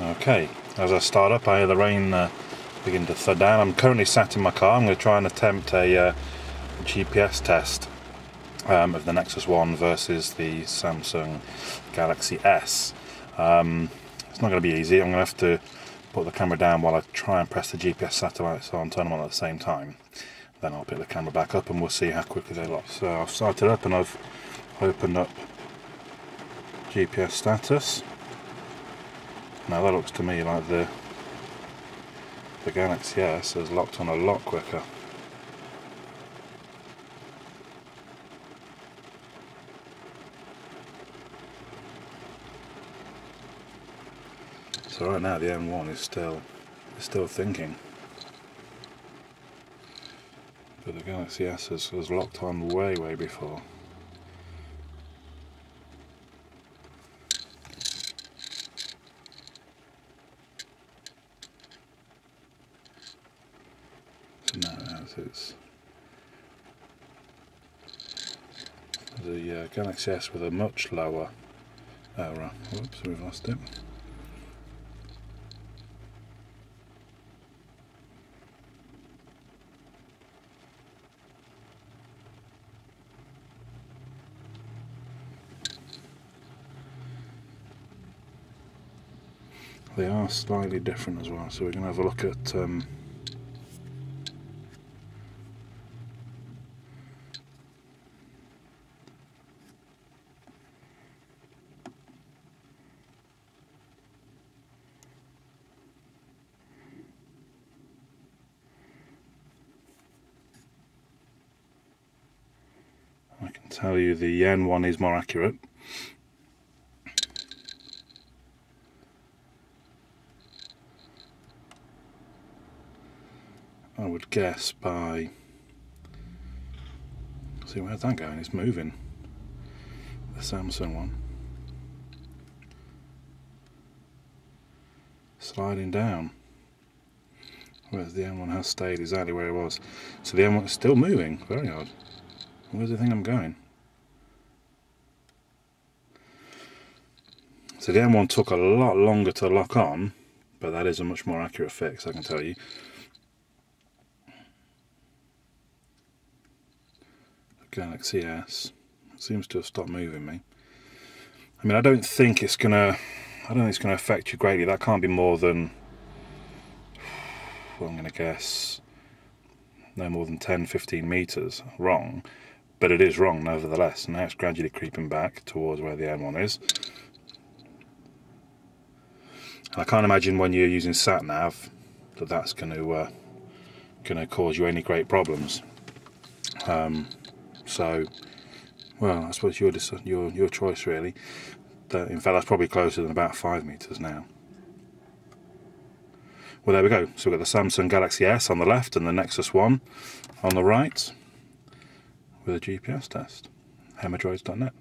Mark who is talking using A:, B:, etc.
A: Okay, as I start up I hear the rain uh, begin to thud down. I'm currently sat in my car. I'm going to try and attempt a uh, GPS test um, of the Nexus 1 versus the Samsung Galaxy S. Um, it's not going to be easy. I'm going to have to put the camera down while I try and press the GPS satellites on, turn them on at the same time. Then I'll pick the camera back up and we'll see how quickly they lock. So I've started up and I've opened up GPS status. Now that looks to me like the the Galaxy S has locked on a lot quicker. So right now the N1 is still is still thinking. But the Galaxy S has, has locked on way way before. It's the uh, Galaxy S with a much lower. error. whoops, we've lost it. They are slightly different as well, so we're going to have a look at. Um, I can tell you the N1 is more accurate. I would guess by see where's that going? It's moving. The Samsung one. Sliding down. Whereas the N1 has stayed exactly where it was. So the N1 is still moving. Very odd. Where's the thing I'm going? So the N1 took a lot longer to lock on, but that is a much more accurate fix, I can tell you. Galaxy S seems to have stopped moving me. I mean, I don't think it's gonna. I don't think it's gonna affect you greatly. That can't be more than. Well, I'm gonna guess. No more than 10, 15 meters wrong but it is wrong nevertheless. Now it's gradually creeping back towards where the N1 is. I can't imagine when you're using sat nav that that's going to uh, going to cause you any great problems. Um, so, well, I suppose your your your choice really. That, in fact, that's probably closer than about five meters now. Well, there we go. So we've got the Samsung Galaxy S on the left and the Nexus One on the right with a GPS test. Hemorrdroids.net.